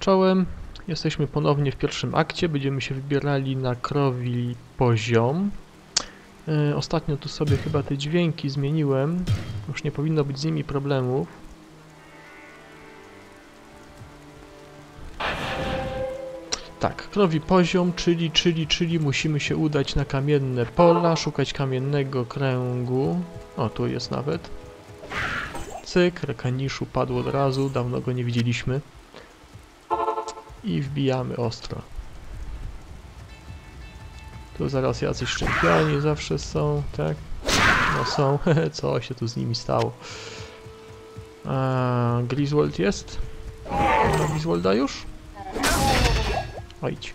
Czołem. Jesteśmy ponownie w pierwszym akcie. Będziemy się wybierali na krowi poziom. E, Ostatnio tu sobie chyba te dźwięki zmieniłem. Już nie powinno być z nimi problemów. Tak, krowi poziom, czyli, czyli, czyli musimy się udać na kamienne pola, szukać kamiennego kręgu. O, tu jest nawet. Cyk, rekaniszu padł od razu, dawno go nie widzieliśmy. I wbijamy ostro. Tu zaraz jacyś szczempioni zawsze są, tak? No są, co się tu z nimi stało? A, Griswold jest? Griswolda już? Ojdź.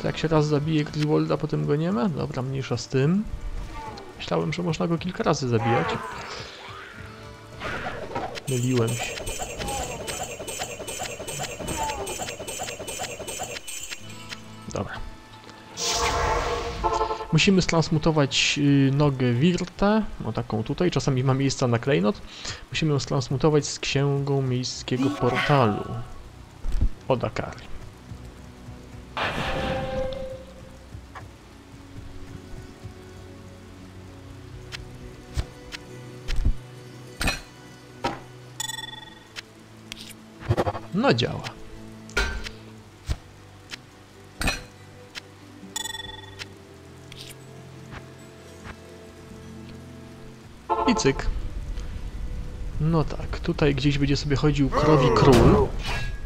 To jak się raz zabije Griswolda, potem go nie ma? Dobra, mniejsza z tym. Myślałem, że można go kilka razy zabijać. Myliłem się. Musimy stransmutować y, nogę Wirta, o taką tutaj, czasami ma miejsca na klejnot. Musimy ją stransmutować z księgą miejskiego portalu. O Dakar. No działa. Cyk. No tak, tutaj gdzieś będzie sobie chodził krowi król.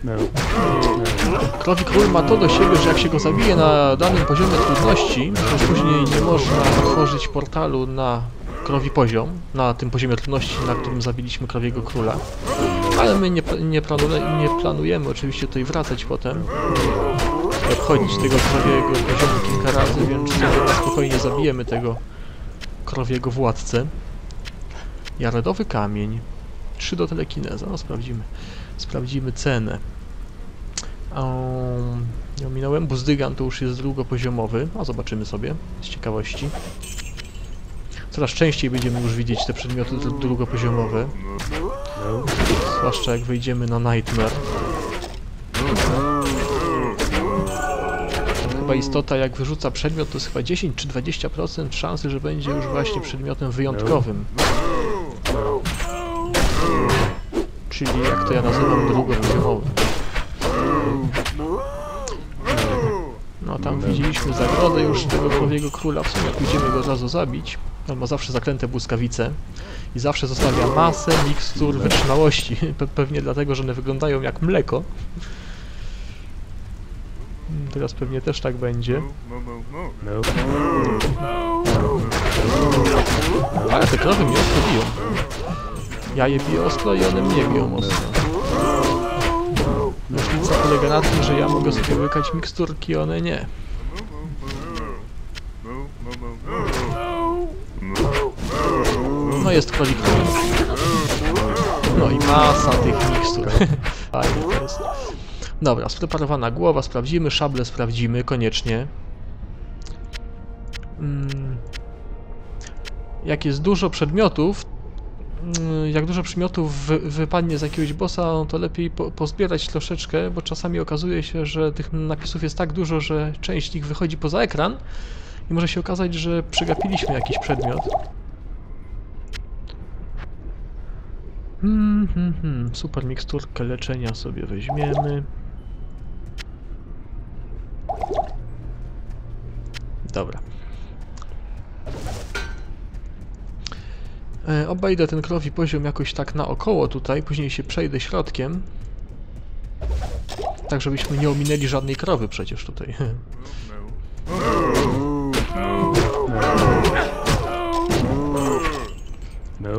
No. Krowi król ma to do siebie, że jak się go zabije na danym poziomie trudności, to już później nie można otworzyć portalu na krowi poziom, na tym poziomie trudności, na którym zabiliśmy krowiego króla. Ale my nie, nie, planuje, nie planujemy oczywiście tutaj wracać potem, obchodzić tego krowiego poziomu kilka razy, więc spokojnie zabijemy tego krowiego władcę. Jaredowy kamień. 3 do telekineza, no sprawdzimy. Sprawdzimy cenę. Um, nie ominąłem, Buzdygan to już jest drugopoziomowy, a zobaczymy sobie z ciekawości. Coraz częściej będziemy już widzieć te przedmioty dru- drugopoziomowe, zwłaszcza jak wejdziemy na Nightmare. Chyba istota jak wyrzuca przedmiot to jest chyba 10 czy 20% szansy, że będzie już właśnie przedmiotem wyjątkowym. Czyli jak to ja nazywam drugopoziomowym. No tam widzieliśmy zagrodę już tego krowiego króla, w sumie pójdziemy go od razu zabić. On ma zawsze zaklęte błyskawice i zawsze zostawia masę mikstur wytrzymałości. Pe pewnie dlatego, że one wyglądają jak mleko. Mm, Teraz pewnie też tak będzie. Ale te krowy mnie ostro biją. Ja je biję ostro i one mnie biją ostro. Różnica polega na tym, że ja mogę sobie łykać miksturki, one nie. No jest królik. No i masa tych mikstur. Fajnie to jest. Dobra, spreparowana głowa, sprawdzimy, szable sprawdzimy, koniecznie. Mm. Jak jest dużo przedmiotów, mm, jak dużo przedmiotów wy, wypadnie z jakiegoś bossa, no to lepiej po, pozbierać troszeczkę, bo czasami okazuje się, że tych napisów jest tak dużo, że część z nich wychodzi poza ekran i może się okazać, że przegapiliśmy jakiś przedmiot. Hmm, hmm, hmm. Super miksturkę leczenia sobie weźmiemy. Dobra. Obejdę ten krowi poziom jakoś tak naokoło tutaj, później się przejdę środkiem. Tak, żebyśmy nie ominęli żadnej krowy przecież tutaj.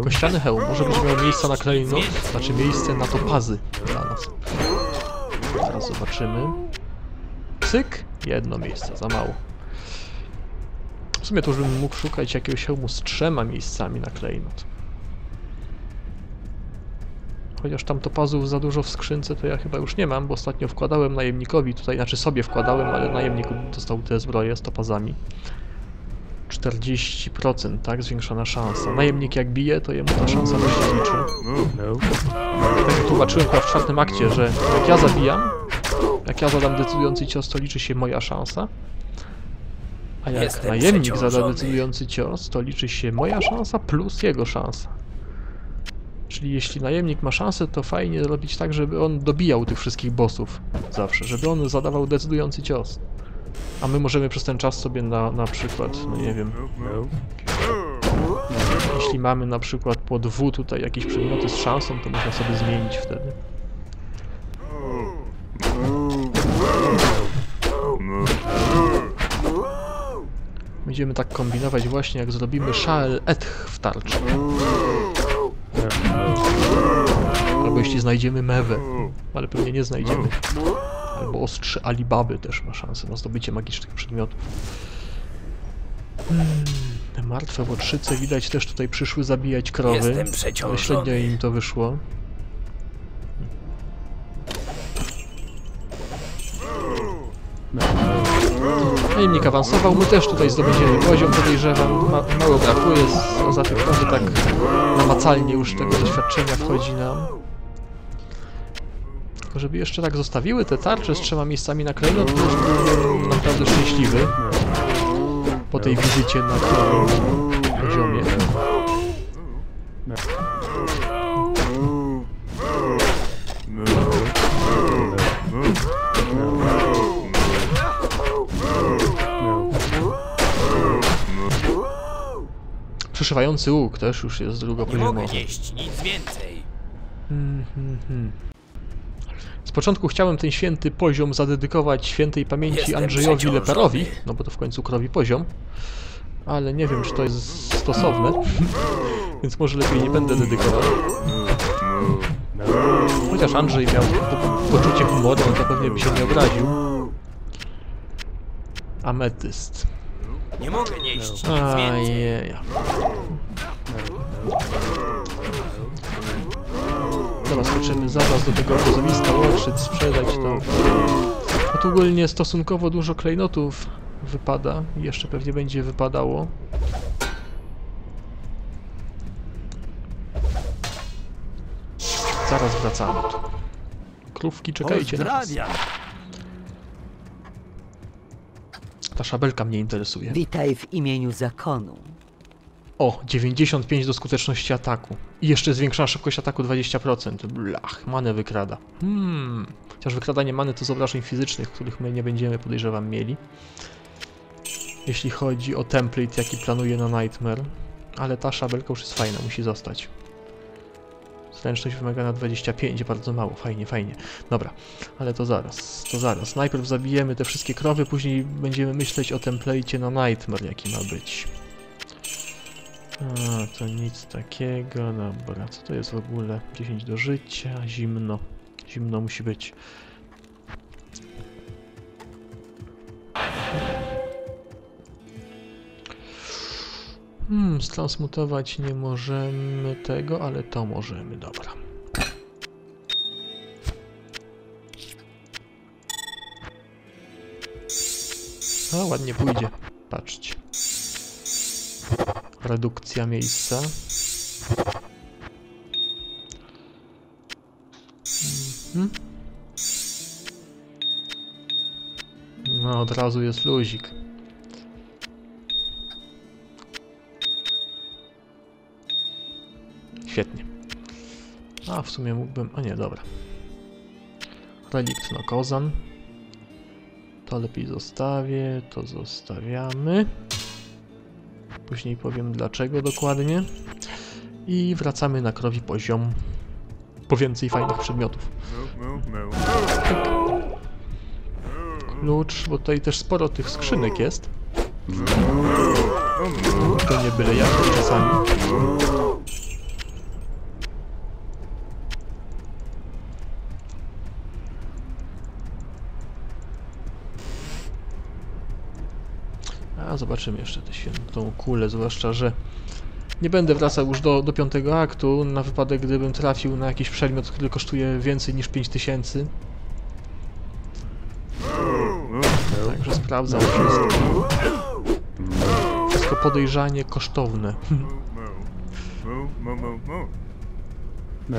Kościany hełm może być miał miejsca na klejnot, znaczy miejsce na topazy dla nas. Zobaczymy. Cyk! Jedno miejsce, za mało. W sumie to już bym mógł szukać jakiegoś hełmu z trzema miejscami na klejnot. Chociaż tam topazów za dużo w skrzynce to ja chyba już nie mam, bo ostatnio wkładałem najemnikowi tutaj, znaczy sobie wkładałem, ale najemnik dostał te zbroje z topazami. 40%, tak? Zwiększona szansa. Najemnik jak bije, to jemu ta szansa się liczy. Tak jak tłumaczyłem chyba w czwartym akcie, że jak ja zabijam, Jak ja zadam decydujący cios, to liczy się moja szansa. A jak Jestem najemnik zada przeciążony. decydujący cios, to liczy się moja szansa plus jego szansa. Czyli jeśli najemnik ma szansę, to fajnie robić tak, żeby on dobijał tych wszystkich bossów zawsze, żeby on zadawał decydujący cios. A my możemy przez ten czas sobie na, na przykład, no nie wiem, jeśli mamy na przykład pod W tutaj jakieś przedmioty z szansą, to można sobie zmienić wtedy. Będziemy tak kombinować właśnie jak zrobimy Shael Etch w tarczy. Albo jeśli znajdziemy Mewę, ale pewnie nie znajdziemy. Albo ostrze Alibaby też ma szansę na zdobycie magicznych przedmiotów. Hmm, te martwe łotrzyce widać też tutaj przyszły zabijać krowy. Przeciążony. im to wyszło. Najemnik awansował, my też tutaj zdobędziemy poziom, podejrzewam. Ma, mało brakuje, za tych krowy tak namacalnie już tego doświadczenia wchodzi nam. Tylko żeby jeszcze tak zostawiły te tarcze z trzema miejscami na klejnot, to już naprawdę szczęśliwy. Po tej wizycie na Przeszywający łuk też już jest Nie mogę drugopoziomowy. nieść nic więcej. Hmm, hmm, hmm. Z początku chciałem ten święty poziom zadedykować świętej pamięci Jestem Andrzejowi. Leperowi, no bo to w końcu krowi poziom, ale nie wiem, czy to jest stosowne, więc może lepiej nie będę dedykował. Chociaż Andrzej miał po- poczucie humoru, to pewnie by się nie obraził. Ametyst. Nie mogę nieść nic więcej. Ajej. Dobra, skoczymy zaraz do tego obozowiska łotrzyc, sprzedać to. A tu ogólnie stosunkowo dużo klejnotów wypada i jeszcze pewnie będzie wypadało. Zaraz wracamy tu. Krówki, czekajcie na nas. Ta szabelka mnie interesuje. Witaj w imieniu zakonu. O, 95 do skuteczności ataku. I jeszcze zwiększona szybkość ataku 20%. Blach, manę wykrada. Hmm. Chociaż wykradanie many to z obrażeń fizycznych, których my nie będziemy, podejrzewam, mieli. Jeśli chodzi o template, jaki planuję na Nightmare. Ale ta szabelka już jest fajna, musi zostać. Zręczność wymagana 25, bardzo mało, fajnie, fajnie. Dobra, ale to zaraz, to zaraz. Najpierw zabijemy te wszystkie krowy, później będziemy myśleć o template na Nightmare, jaki ma być. A, to nic takiego, dobra, co to jest w ogóle? 10 do życia, zimno. Zimno musi być. Hmm, stransmutować nie możemy tego, ale to możemy, dobra. O, ładnie pójdzie, patrzcie. Redukcja miejsca. Mhm. No, od razu jest luzik. Świetnie. A, w sumie mógłbym... A nie, dobra. Relikt no kozan. To lepiej zostawię, to zostawiamy. Później powiem dlaczego dokładnie. I wracamy na krowi poziom. Po więcej fajnych przedmiotów. Klucz, bo tutaj też sporo tych skrzynek jest. To nie byle jak czasami. A zobaczymy jeszcze tę świętą kulę, zwłaszcza, że nie będę wracał już do, do piątego aktu, na wypadek gdybym trafił na jakiś przedmiot, który kosztuje więcej niż 5000. Także sprawdzam wszystko. Wszystko podejrzanie kosztowne. No.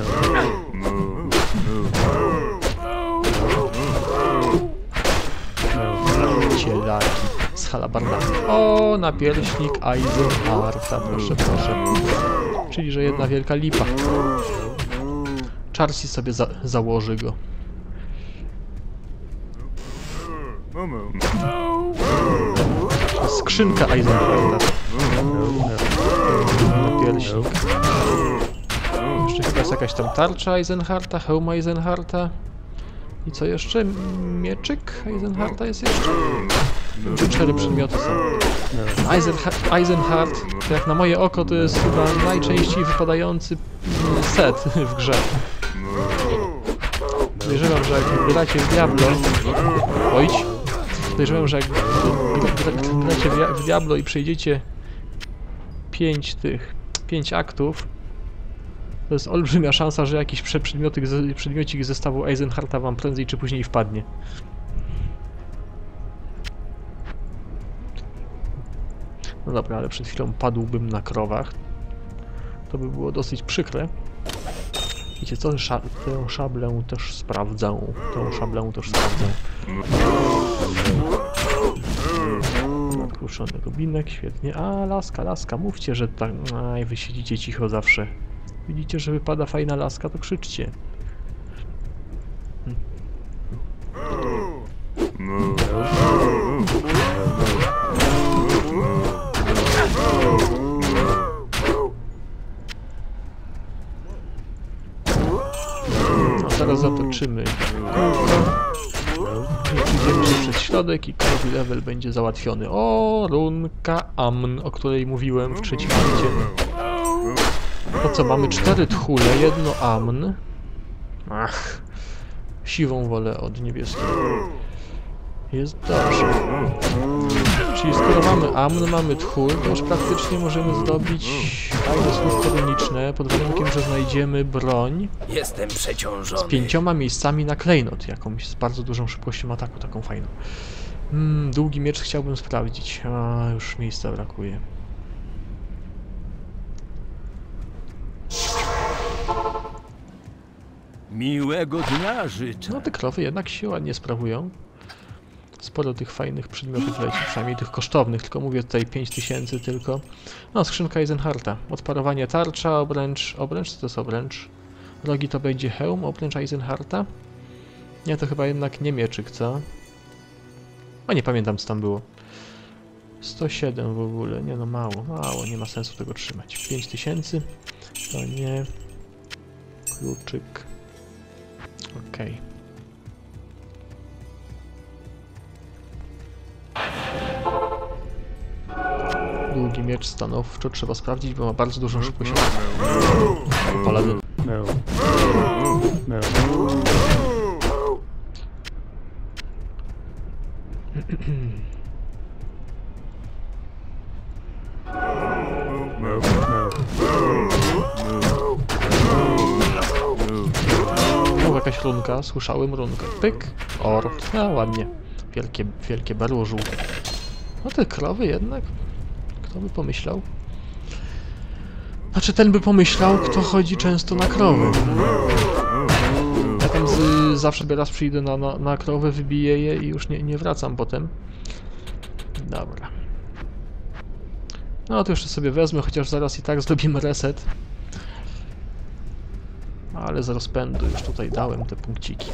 Halabarda. O, napierśnik Eisenharta, proszę, proszę. Czyli, że jedna wielka lipa. Charsi sobie za założy go. Skrzynka Eisenharta. Napierśnik. Jeszcze chyba jest jakaś tam tarcza Eisenharta, hełm Eisenharta. I co jeszcze? Mieczyk Eisenharta jest jeszcze? Czy cztery przedmioty są? Eisenha- Eisenhart, to jak na moje oko, to jest chyba najczęściej wypadający mm, set w grze. Podejrzewam, że jak gracie w Diablo... Ojdź! Podejrzewam, że jak gracie w Dia- w Diablo i przejdziecie pięć tych... pięć aktów, to jest olbrzymia szansa, że jakiś prze- przedmiotyk ze, przedmiocik zestawu Eisenharta wam prędzej czy później wpadnie. No dobra, ale przed chwilą padłbym na krowach. To by było dosyć przykre. Wiecie co? Sza tę szablę też sprawdzę. Tę szablę też sprawdzę. Nadkruszony rubinek, świetnie. A, laska, laska, mówcie, że tak... Aj, wy siedzicie cicho zawsze. Widzicie, że wypada fajna laska, to krzyczcie. Zaraz zatoczymy kółko. I przyjdziemy się przez środek i każdy level będzie załatwiony. O, runka Amn, o której mówiłem w trzecim akcie. Po co mamy cztery tchule, jedno Amn. Ach, siwą wolę od niebieskiej. Jest dobrze. Czyli skoro mamy Amn, mamy tchól, to już praktycznie możemy zdobyć fajne słów koroniczne pod warunkiem, że znajdziemy broń Jestem z przeciążony. pięcioma miejscami na klejnot, jakąś z bardzo dużą szybkością ataku, taką fajną. Mm, długi miecz chciałbym sprawdzić, a już miejsca brakuje. Miłego dnia życzę. No te krowy jednak się ładnie sprawują. Sporo tych fajnych przedmiotów leci, przynajmniej tych kosztownych, tylko mówię tutaj 5000 tylko. No, skrzynka Eisenharta. Odparowanie tarcza, obręcz... Obręcz? Co to jest obręcz? Rogi to będzie hełm, obręcz Eisenharta? Nie, to chyba jednak nie mieczyk, co? O, nie pamiętam co tam było. 107 w ogóle, nie no mało, mało, nie ma sensu tego trzymać. 5000 to nie... Kluczyk... Okej. Długi miecz stanowczo trzeba sprawdzić, bo ma bardzo dużą szybkość. Paladyn. No. No. No. No. Jakaś runka, słyszałem runkę. Pyk, ort, a ładnie. Wielkie, wielkie berło żółte. No te krowy jednak. Kto by pomyślał? Znaczy ten by pomyślał, kto chodzi często na krowy. Ja tam z, zawsze raz przyjdę na, na, na krowę, wybiję je i już nie, nie wracam potem. Dobra. No to jeszcze sobie wezmę, chociaż zaraz i tak zrobimy reset. Ale z rozpędu już tutaj dałem te punkciki.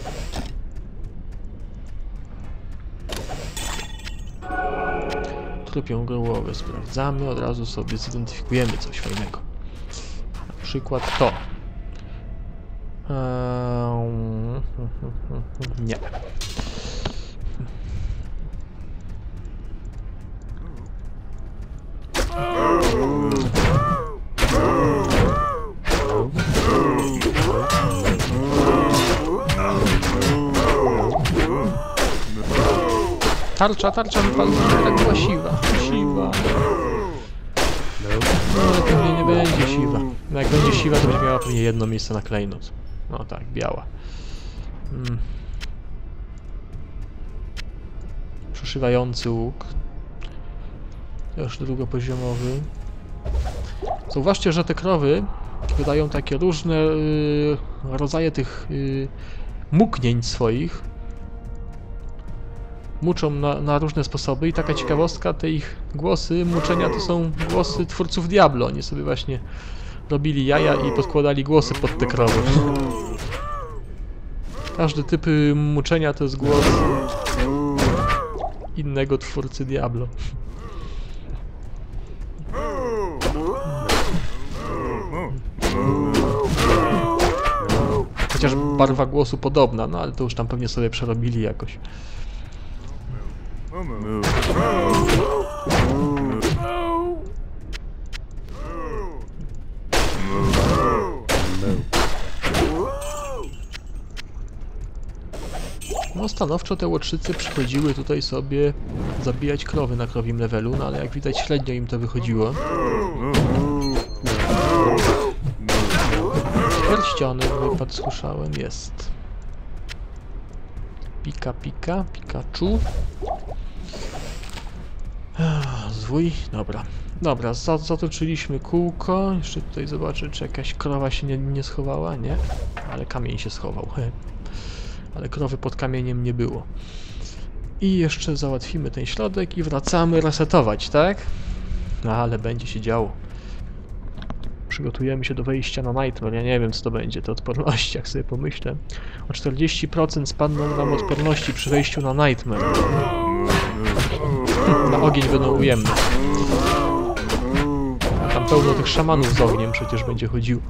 Trupią głowę sprawdzamy, od razu sobie zidentyfikujemy coś fajnego. Na przykład to. Ehm, Nie. Tarcza, tarcza wypadła, tak była siwa. Siwa. No pewnie nie będzie siwa. No jak będzie siwa, to będzie miała pewnie jedno miejsce na klejnot. No tak, biała. Mm. Przeszywający łuk. Też drugopoziomowy. Zauważcie, że te krowy wydają takie różne y, rodzaje tych y, muknięć swoich. Muczą na, na różne sposoby i taka ciekawostka, te ich głosy muczenia to są głosy twórców Diablo. Oni sobie właśnie robili jaja i podkładali głosy pod te krowy. Każdy typ y, muczenia to jest głos innego twórcy Diablo. Chociaż barwa głosu podobna, no ale to już tam pewnie sobie przerobili jakoś. No stanowczo te łotrzycy przychodziły tutaj sobie zabijać krowy na krowim levelu, no ale jak widać średnio im to wychodziło. Pierścionek wypadł, słyszałem, jest. Pika, pika, Pikachu. Zwój, dobra. Dobra, za- zatoczyliśmy kółko. Jeszcze tutaj zobaczę, czy jakaś krowa się nie, nie schowała. Nie, ale kamień się schował. ale krowy pod kamieniem nie było. I jeszcze załatwimy ten środek i wracamy resetować, tak? No ale będzie się działo. Przygotujemy się do wejścia na Nightmare. Ja nie wiem, co to będzie, te odporności, jak sobie pomyślę. O 40% spadną nam odporności przy wejściu na Nightmare. Na ogień będą ujemne. Tam pełno tych szamanów z ogniem przecież będzie chodziło.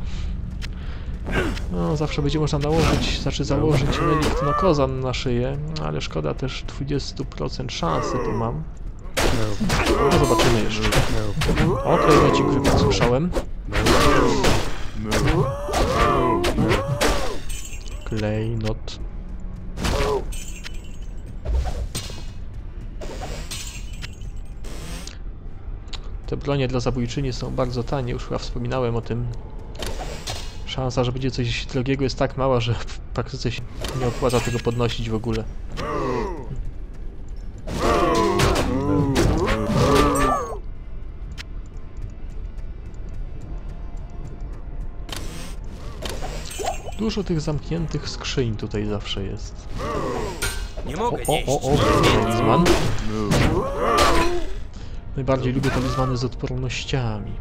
No, zawsze będzie można nałożyć, znaczy założyć relikt no kozan na szyję, ale szkoda też 20% szansy tu mam. No zobaczymy jeszcze. O, klejnocik wypadł, słyszałem. Klejnot. Te bronie dla zabójczyni są bardzo tanie, już chyba wspominałem o tym. Szansa, że będzie coś drogiego jest tak mała, że w praktyce się nie opłaca tego podnosić w ogóle. Dużo tych zamkniętych skrzyń tutaj zawsze jest. Nie O, mogę o, o, o, talizman. Najbardziej lubię talizmany z odpornościami.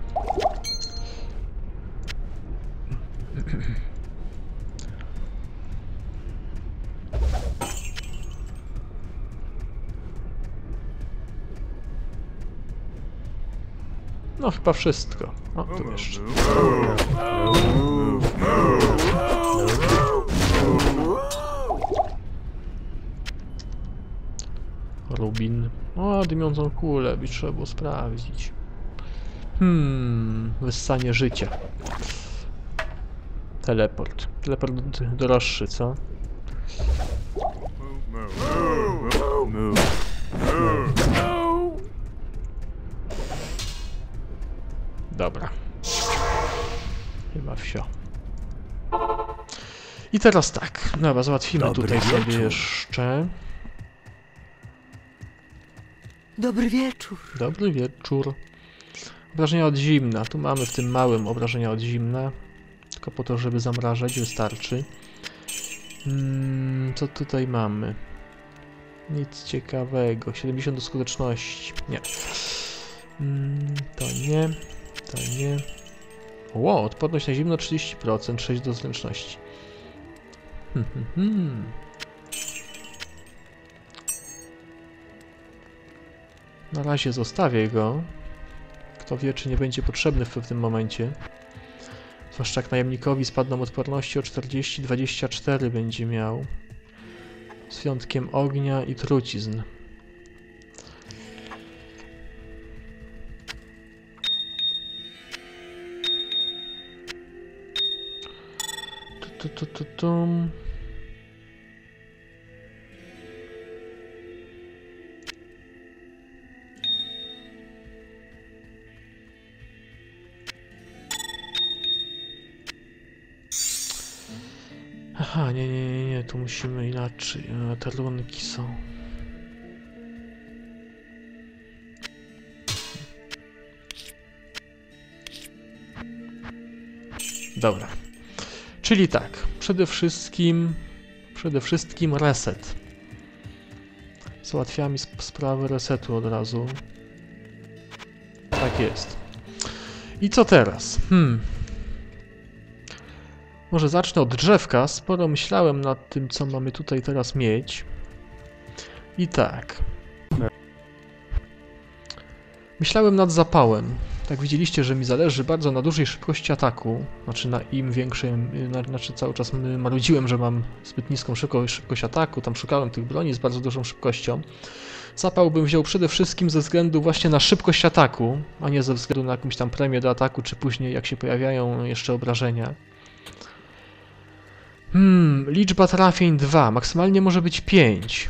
No chyba wszystko. O, tu jeszcze. Rubin. O, dymiącą kulę by trzeba było sprawdzić. Hmm, wyssanie życia. Teleport. Teleport droższy, co? Dobra. Chyba wsio. I teraz tak. Dobra, załatwimy Dobry tutaj sobie jeszcze. Dobry wieczór. Dobry wieczór. Obrażenia od zimna. Tu mamy w tym małym obrażenia od zimna. Tylko po to, żeby zamrażać, wystarczy. Mm, co tutaj mamy? Nic ciekawego. 70 do skuteczności. Nie. Mm, to nie. To nie. Ło, odporność na zimno 30%, 6 do zręczności. Hmm, hmm, hmm. Na razie zostawię go. Kto wie, czy nie będzie potrzebny w pewnym momencie. Zwłaszcza jak najemnikowi spadną odporności o 40, 24 będzie miał. Z wyjątkiem ognia i trucizn. Tu, tu, tu, tu, tu musimy inaczej. E, Te runki są. Dobra. Czyli tak, przede wszystkim, przede wszystkim reset. Załatwiamy sp- sprawę resetu od razu. Tak jest. I co teraz? Hmm. Może zacznę od drzewka. Sporo myślałem nad tym, co mamy tutaj teraz mieć. I tak. Myślałem nad zapałem. Tak widzieliście, że mi zależy bardzo na dużej szybkości ataku. Znaczy na im większej, na- znaczy cały czas marudziłem, że mam zbyt niską szybko, szybkość ataku. Tam szukałem tych broni z bardzo dużą szybkością. Zapał bym wziął przede wszystkim ze względu właśnie na szybkość ataku, a nie ze względu na jakąś tam premię do ataku, czy później jak się pojawiają jeszcze obrażenia. Hmm, liczba trafień 2, maksymalnie może być 5.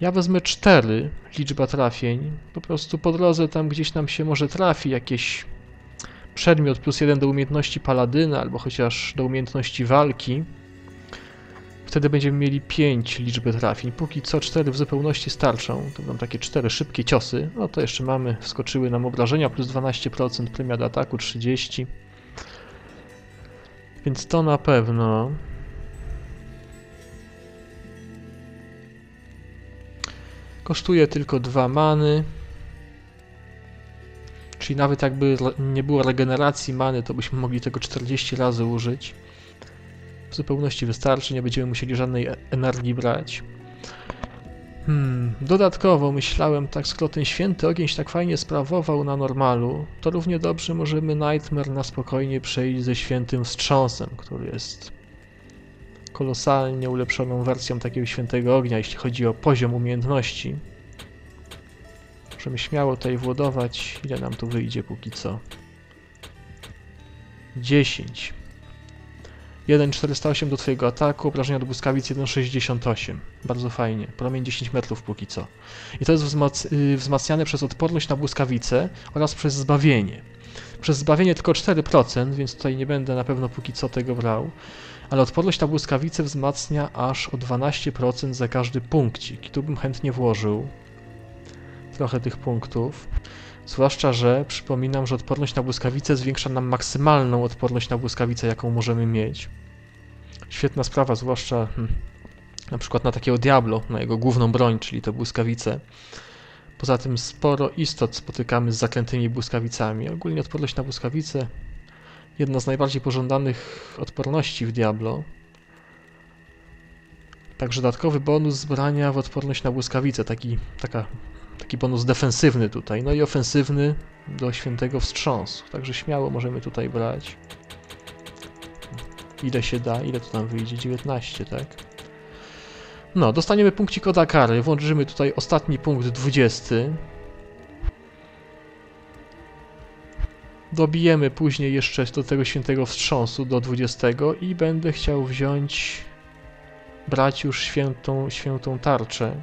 Ja wezmę 4 liczba trafień. Po prostu po drodze tam gdzieś nam się może trafi jakiś przedmiot plus 1 do umiejętności paladyna, albo chociaż do umiejętności walki. Wtedy będziemy mieli 5 liczby trafień. Póki co 4 w zupełności starczą. To będą takie 4 szybkie ciosy. No to jeszcze mamy, wskoczyły nam obrażenia plus 12%, premia do ataku 30%. Więc to na pewno. Kosztuje tylko 2 many. Czyli nawet jakby nie było regeneracji many, to byśmy mogli tego 40 razy użyć. W zupełności wystarczy, nie będziemy musieli żadnej e- energii brać. Hmm, dodatkowo myślałem, tak skoro ten święty ogień się tak fajnie sprawował na normalu, to równie dobrze możemy Nightmare na spokojnie przejść ze świętym wstrząsem, który jest kolosalnie ulepszoną wersją takiego świętego ognia, jeśli chodzi o poziom umiejętności. Możemy śmiało tutaj władować. Ile nam tu wyjdzie póki co? 10. 1,408 do twojego ataku, obrażenia do błyskawic 1,68. Bardzo fajnie. Promień 10 metrów póki co. I to jest wzmac y, wzmacniane przez odporność na błyskawice oraz przez zbawienie. Przez zbawienie tylko 4%, więc tutaj nie będę na pewno póki co tego brał. Ale odporność na błyskawice wzmacnia aż o 12% za każdy punkcik. I tu bym chętnie włożył trochę tych punktów. Zwłaszcza, że przypominam, że odporność na błyskawice zwiększa nam maksymalną odporność na błyskawice, jaką możemy mieć. Świetna sprawa, zwłaszcza hmm, na przykład na takiego Diablo, na jego główną broń, czyli te błyskawice. Poza tym sporo istot spotykamy z zaklętymi błyskawicami. Ogólnie odporność na błyskawice jedna z najbardziej pożądanych odporności w Diablo. Także dodatkowy bonus zbrania w odporność na błyskawice, taki, taka, taki bonus defensywny tutaj, no i ofensywny do świętego wstrząsu. Także śmiało możemy tutaj brać. Ile się da, ile to tam wyjdzie? 19, tak? No, dostaniemy punkcik od Akary, włączymy tutaj ostatni punkt 20. Dobijemy później jeszcze do tego świętego wstrząsu do 20 i będę chciał wziąć brać już świętą, świętą tarczę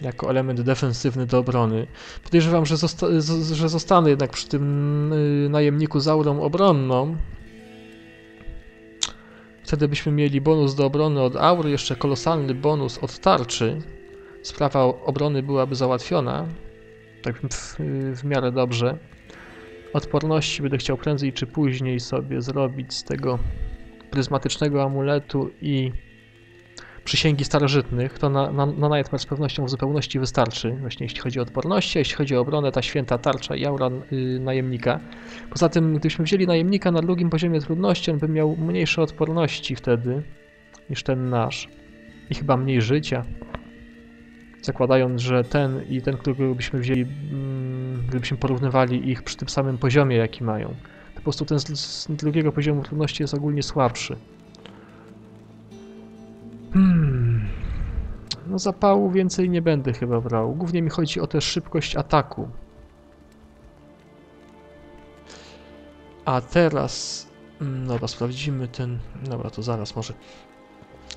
jako element defensywny do obrony. Podejrzewam, że, zosta że zostanę jednak przy tym y, najemniku z aurą obronną. Wtedy byśmy mieli bonus do obrony od aury, jeszcze kolosalny bonus od tarczy. Sprawa obrony byłaby załatwiona. Tak w, w miarę dobrze. Odporności będę chciał prędzej czy później sobie zrobić z tego pryzmatycznego amuletu i przysięgi starożytnych, to na, na, na Nightmare z pewnością w zupełności wystarczy, właśnie jeśli chodzi o odporność, a jeśli chodzi o obronę, ta święta tarcza i aura y, najemnika. Poza tym, gdybyśmy wzięli najemnika na drugim poziomie trudności, on by miał mniejsze odporności wtedy niż ten nasz i chyba mniej życia. Zakładając, że ten i ten, którego byśmy wzięli, mm, gdybyśmy porównywali ich przy tym samym poziomie, jaki mają. To po prostu ten z, z drugiego poziomu trudności jest ogólnie słabszy. Hmm. No zapału więcej nie będę chyba brał. Głównie mi chodzi o tę szybkość ataku. A teraz... mm, Dobra, sprawdzimy ten... Dobra, to zaraz może.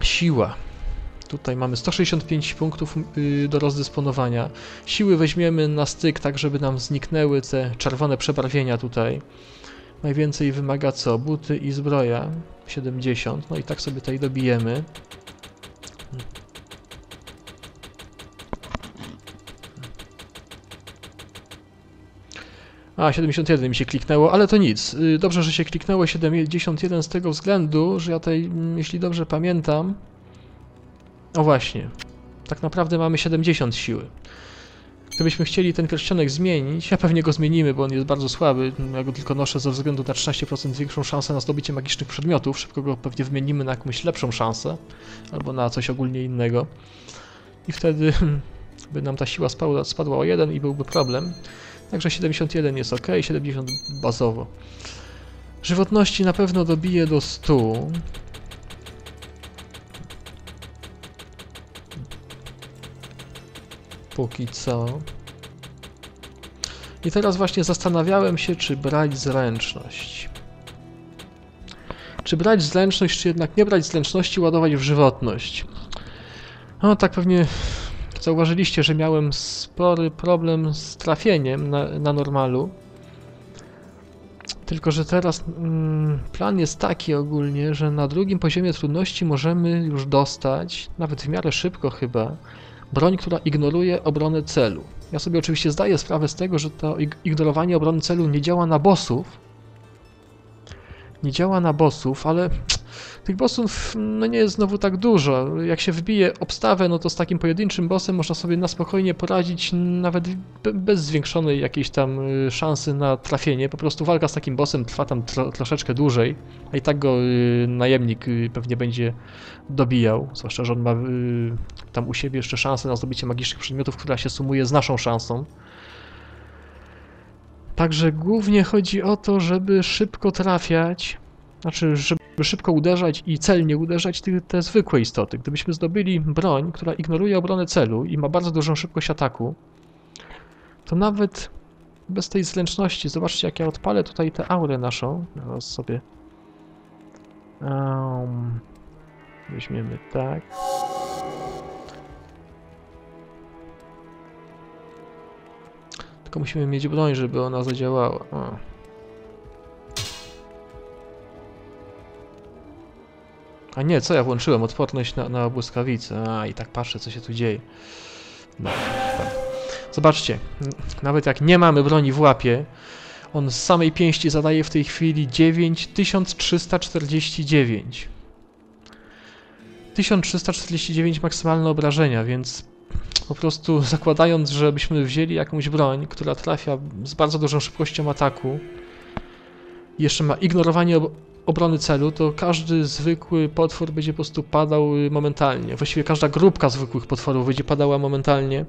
Siła. Tutaj mamy 165 punktów y, do rozdysponowania. Siły weźmiemy na styk, tak żeby nam zniknęły te czerwone przebarwienia tutaj. Najwięcej wymaga co? Buty i zbroja. 70. No i tak sobie tutaj dobijemy. A, 71 mi się kliknęło, ale to nic. Y, Dobrze, że się kliknęło 71 z tego względu, że ja tutaj, mm, jeśli dobrze pamiętam, O właśnie. Tak naprawdę mamy 70 siły. Gdybyśmy chcieli ten pierścionek zmienić, ja pewnie go zmienimy, bo on jest bardzo słaby. Ja go tylko noszę ze względu na 13% większą szansę na zdobycie magicznych przedmiotów. Szybko go pewnie wymienimy na jakąś lepszą szansę, albo na coś ogólnie innego. I wtedy by nam ta siła spadła, spadła o 1 i byłby problem. Także 71 jest ok, 70 bazowo. Żywotności na pewno dobije do 100. Póki co. I teraz właśnie zastanawiałem się, czy brać zręczność. Czy brać zręczność, czy jednak nie brać zręczności, ładować w żywotność. No tak pewnie zauważyliście, że miałem spory problem z trafieniem na, na normalu. Tylko, że teraz mm, plan jest taki ogólnie, że na drugim poziomie trudności możemy już dostać, nawet w miarę szybko chyba, broń, która ignoruje obronę celu. Ja sobie oczywiście zdaję sprawę z tego, że to ig- ignorowanie obrony celu nie działa na bossów. Nie działa na bossów, ale tych bossów no nie jest znowu tak dużo. Jak się wbije obstawę, no to z takim pojedynczym bossem można sobie na spokojnie poradzić, nawet be- bez zwiększonej jakiejś tam y, szansy na trafienie. Po prostu walka z takim bossem trwa tam tro- troszeczkę dłużej, a i tak go y, najemnik y, pewnie będzie dobijał. Zwłaszcza, że on ma y, tam u siebie jeszcze szansę na zdobycie magicznych przedmiotów, która się sumuje z naszą szansą. Także głównie chodzi o to, żeby szybko trafiać, znaczy, żeby szybko uderzać i celnie uderzać te, te zwykłe istoty. Gdybyśmy zdobyli broń, która ignoruje obronę celu i ma bardzo dużą szybkość ataku, to nawet bez tej zręczności, zobaczcie jak ja odpalę tutaj tę aurę naszą, zaraz sobie um, weźmiemy tak. Tylko musimy mieć broń, żeby ona zadziałała. O. A nie, co ja włączyłem? Odporność na, na błyskawice. A, i tak patrzę, co się tu dzieje. No, tak. Zobaczcie, nawet jak nie mamy broni w łapie, on z samej pięści zadaje w tej chwili 9349. 1349 maksymalne obrażenia, więc po prostu zakładając, żebyśmy wzięli jakąś broń, która trafia z bardzo dużą szybkością ataku jeszcze ma ignorowanie obrony celu, to każdy zwykły potwór będzie po prostu padał y, momentalnie. Właściwie każda grupka zwykłych potworów będzie padała momentalnie.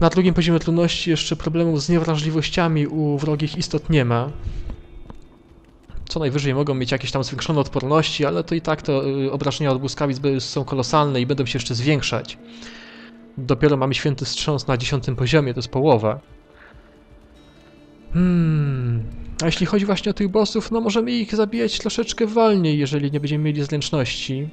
Na drugim poziomie trudności jeszcze problemów z niewrażliwościami u wrogich istot nie ma. Co najwyżej mogą mieć jakieś tam zwiększone odporności, ale to i tak to y, obrażenia od błyskawic są kolosalne i będą się jeszcze zwiększać. Dopiero mamy święty wstrząs na 10 poziomie, to jest połowa. Hmm. A jeśli chodzi właśnie o tych bossów, no możemy ich zabijać troszeczkę wolniej, jeżeli nie będziemy mieli zręczności.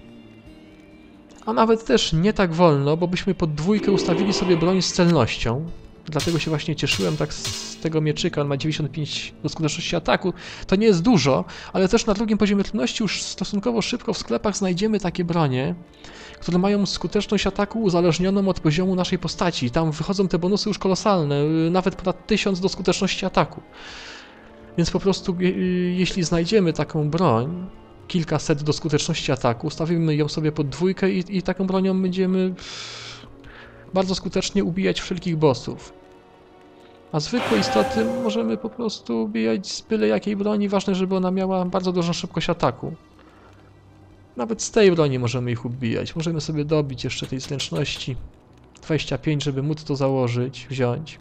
A nawet też nie tak wolno, bo byśmy pod dwójkę ustawili sobie broń z celnością. Dlatego się właśnie cieszyłem tak z tego mieczyka, on ma 95 do skuteczności ataku. To nie jest dużo, ale też na drugim poziomie trudności już stosunkowo szybko w sklepach znajdziemy takie bronie, które mają skuteczność ataku uzależnioną od poziomu naszej postaci. Tam wychodzą te bonusy już kolosalne, y, nawet ponad 1000 do skuteczności ataku. Więc po prostu, je- y, jeśli znajdziemy taką broń, kilkaset do skuteczności ataku, stawimy ją sobie pod dwójkę i, i taką bronią będziemy bardzo skutecznie ubijać wszelkich bossów. A zwykłe istoty możemy po prostu ubijać z byle jakiej broni, ważne, żeby ona miała bardzo dużą szybkość ataku. Nawet z tej broni możemy ich ubijać. Możemy sobie dobić jeszcze tej zręczności 25, żeby móc to założyć, wziąć.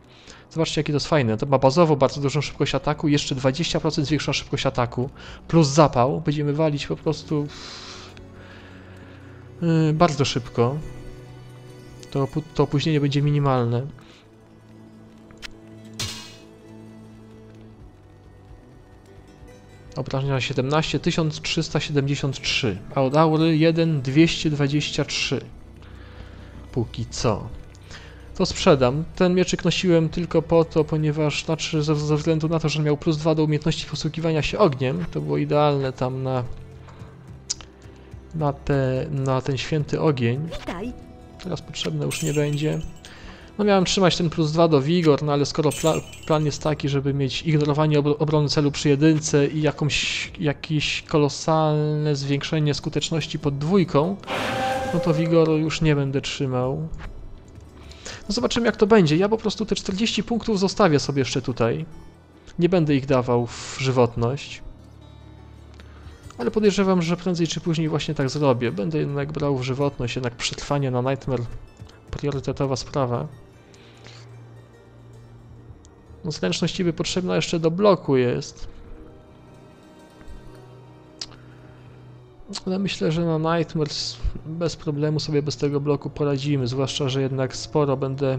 Zobaczcie, jakie to jest fajne. To ma bazowo bardzo dużą szybkość ataku, jeszcze 20% zwiększa szybkość ataku, plus zapał. Będziemy walić po prostu yy, bardzo szybko. To, to opóźnienie będzie minimalne. Obrażenia 17 1373, a od aury 1 223. Póki co. To sprzedam. Ten mieczyk nosiłem tylko po to, ponieważ, znaczy ze, ze względu na to, że miał plus 2 do umiejętności posługiwania się ogniem, to było idealne tam na na, te, na ten święty ogień. Teraz potrzebne już nie będzie. No miałem trzymać ten plus 2 do Vigor, no ale skoro pla plan jest taki, żeby mieć ignorowanie ob obrony celu przy jedynce i jakąś, jakieś kolosalne zwiększenie skuteczności pod dwójką, No to wigoru już nie będę trzymał. No zobaczymy jak to będzie. Ja po prostu te 40 punktów zostawię sobie jeszcze tutaj. Nie będę ich dawał w żywotność. Ale podejrzewam, że prędzej czy później właśnie tak zrobię. Będę jednak brał w żywotność, jednak przetrwanie na Nightmare priorytetowa sprawa. No zręczność niby potrzebna jeszcze do bloku jest. Ale myślę, że na Nightmares bez problemu sobie bez tego bloku poradzimy, zwłaszcza, że jednak sporo będę...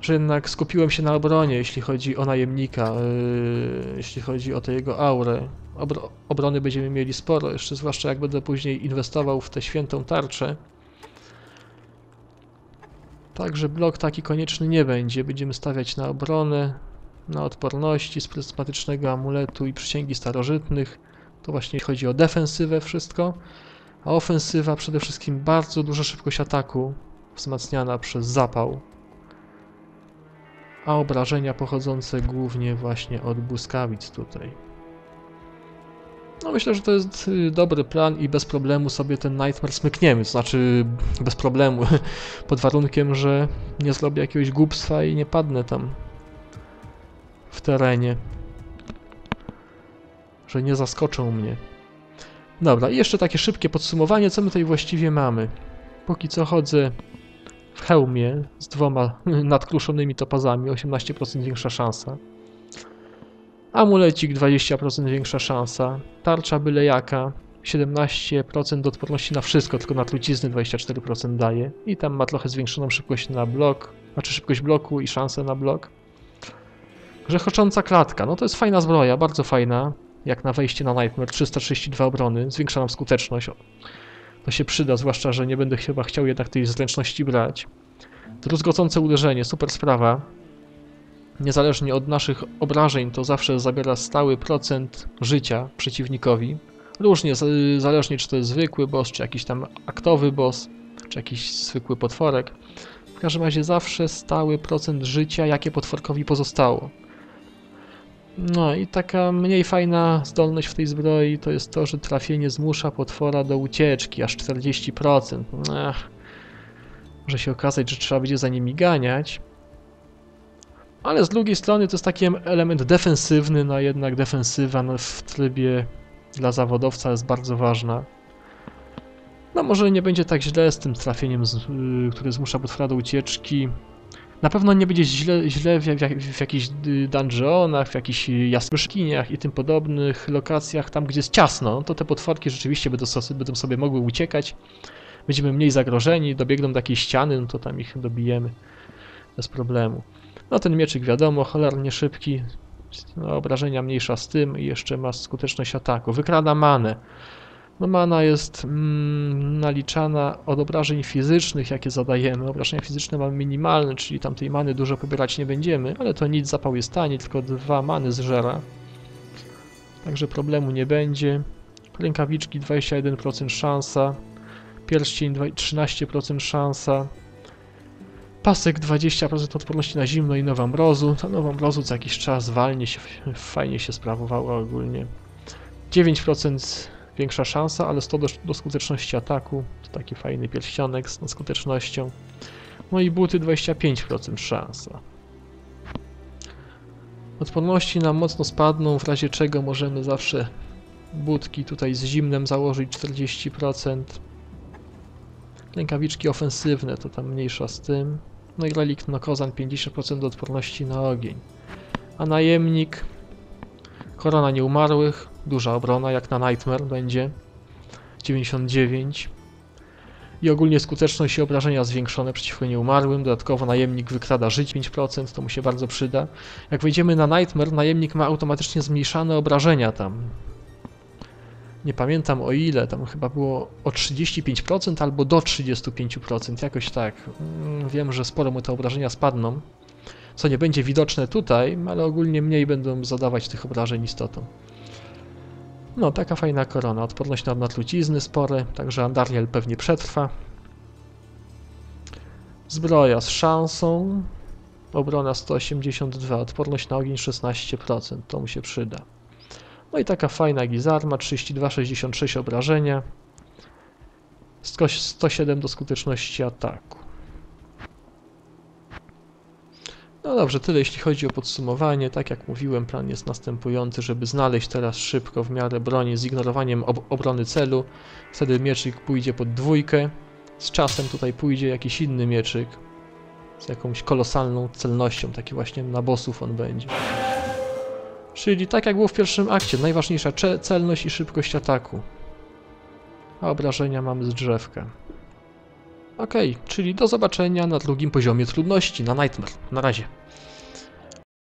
że jednak skupiłem się na obronie, jeśli chodzi o najemnika, yy, jeśli chodzi o tę jego aurę. Obro obrony będziemy mieli sporo, jeszcze zwłaszcza jak będę później inwestował w tę świętą tarczę. Także blok taki konieczny nie będzie, będziemy stawiać na obronę, na odporności z pryzmatycznego amuletu i przysięgi starożytnych. To właśnie chodzi o defensywę wszystko, a ofensywa przede wszystkim bardzo duża szybkość ataku, wzmacniana przez zapał, a obrażenia pochodzące głównie właśnie od błyskawic tutaj. No myślę, że to jest y, dobry plan i bez problemu sobie ten Nightmare smykniemy, to znaczy bez problemu, pod warunkiem, że nie zrobię jakiegoś głupstwa i nie padnę tam w terenie że nie zaskoczą mnie. Dobra, i jeszcze takie szybkie podsumowanie, co my tutaj właściwie mamy. Póki co chodzę w hełmie z dwoma nadkruszonymi topazami, 18% większa szansa. Amulecik 20% większa szansa. Tarcza byle jaka. 17% odporności na wszystko, tylko na trucizny 24% daje. I tam ma trochę zwiększoną szybkość na blok, znaczy szybkość bloku i szansę na blok. Grzechocząca klatka, no to jest fajna zbroja, bardzo fajna jak na wejście na Nightmare, 332 obrony, zwiększa nam skuteczność. To się przyda, zwłaszcza, że nie będę chyba chciał jednak tej zręczności brać. Druzgocące uderzenie, super sprawa. Niezależnie od naszych obrażeń, to zawsze zabiera stały procent życia przeciwnikowi. Różnie, zależnie czy to jest zwykły boss, czy jakiś tam aktowy boss, czy jakiś zwykły potworek. W każdym razie zawsze stały procent życia, jakie potworkowi pozostało. No i taka mniej fajna zdolność w tej zbroi to jest to, że trafienie zmusza potwora do ucieczki, aż 40%. Ech. Może się okazać, że trzeba będzie za nimi ganiać. Ale z drugiej strony to jest taki element defensywny, no jednak defensywa no w trybie dla zawodowca jest bardzo ważna. No może nie będzie tak źle z tym trafieniem, y, które zmusza potwora do ucieczki. Na pewno nie będzie źle, źle w, w, w jakichś dungeonach, w jakichś jastrzębiniach i tym podobnych lokacjach, tam gdzie jest ciasno, to te potworki rzeczywiście będą, będą sobie mogły uciekać. Będziemy mniej zagrożeni, dobiegną do jakiejś ściany, no to tam ich dobijemy bez problemu. No ten mieczyk wiadomo, cholernie szybki, no, obrażenia mniejsza z tym i jeszcze ma skuteczność ataku. Wykrada manę. No mana jest mm, naliczana od obrażeń fizycznych, jakie zadajemy. Obrażenia fizyczne mamy minimalne, czyli tam tej many dużo pobierać nie będziemy, ale to nic, zapał jest tani, tylko dwa many zżera. Także problemu nie będzie. Rękawiczki 21% szansa. Pierścień dwa- 13% szansa. Pasek 20% odporności na zimno i nowa mrozu. Ta nowa mrozu co jakiś czas walnie się, fajnie się sprawowała ogólnie. 9% większa szansa, ale 100 do, do skuteczności ataku. To taki fajny pierścionek z skutecznością. No i buty 25% szansa. Odporności nam mocno spadną, w razie czego możemy zawsze budki tutaj z zimnem założyć 40%. Rękawiczki ofensywne to tam mniejsza z tym. No i relikt no kozan 50% do odporności na ogień. A najemnik Korona nieumarłych, duża obrona jak na Nightmare będzie. 99. I ogólnie skuteczność i obrażenia zwiększone przeciwko nieumarłym. Dodatkowo najemnik wykrada żyć 5%, to mu się bardzo przyda. Jak wejdziemy na Nightmare, najemnik ma automatycznie zmniejszane obrażenia tam. Nie pamiętam o ile, tam chyba było o 35% albo do 35%, jakoś tak. Mm, Wiem, że sporo mu te obrażenia spadną co nie będzie widoczne tutaj, ale ogólnie mniej będą zadawać tych obrażeń istotą. No, taka fajna korona. Odporność na, trucizny spore, także Andariel pewnie przetrwa. Zbroja z szansą. Obrona 182, odporność na ogień 16%, to mu się przyda. No i taka fajna gizarma, 32-66 obrażenia. Sto- 107 do skuteczności ataku. No dobrze, tyle jeśli chodzi o podsumowanie. Tak jak mówiłem, plan jest następujący, żeby znaleźć teraz szybko w miarę broni z ignorowaniem ob obrony celu. Wtedy mieczyk pójdzie pod dwójkę. Z czasem tutaj pójdzie jakiś inny mieczyk z jakąś kolosalną celnością, taki właśnie na bossów on będzie. Czyli tak jak było w pierwszym akcie, najważniejsza celność i szybkość ataku. A obrażenia mamy z drzewka. Okej, czyli do zobaczenia na drugim poziomie trudności, na Nightmare. Na razie.